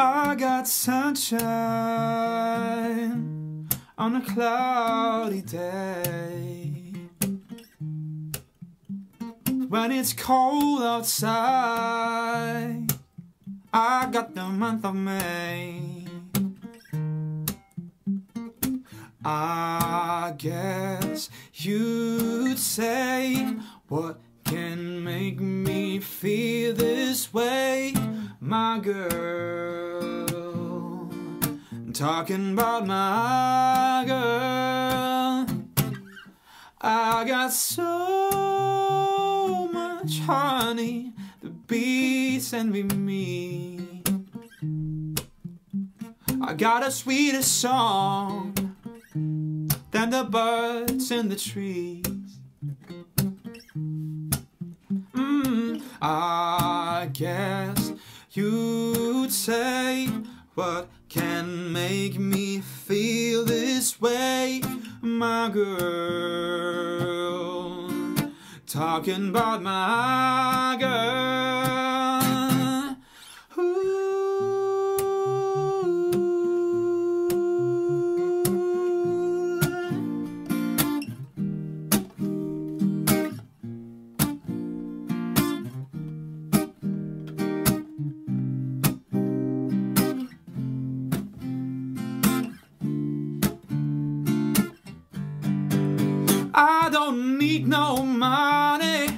I got sunshine on a cloudy day. When it's cold outside, I got the month of May. I guess you'd say, What can make me feel this way, my girl? Talking about my girl. I got so much honey, the bees envy me. I got a sweeter song than the birds in the trees. Mm, I guess you'd say, What can make me feel this way, my girl? Talking about my girl. Need no money,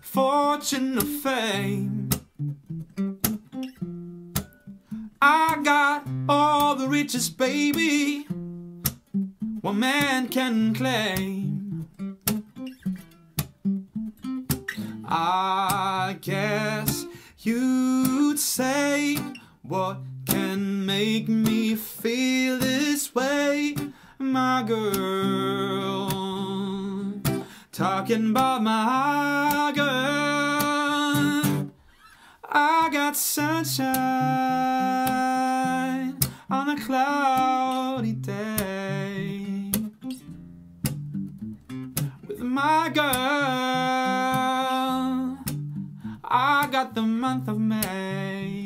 fortune or fame. I got all the riches, baby, one man can claim. I guess you'd say, What can make me feel this way, my girl? Talking about my girl. I got sunshine on a cloudy day with my girl. I got the month of May.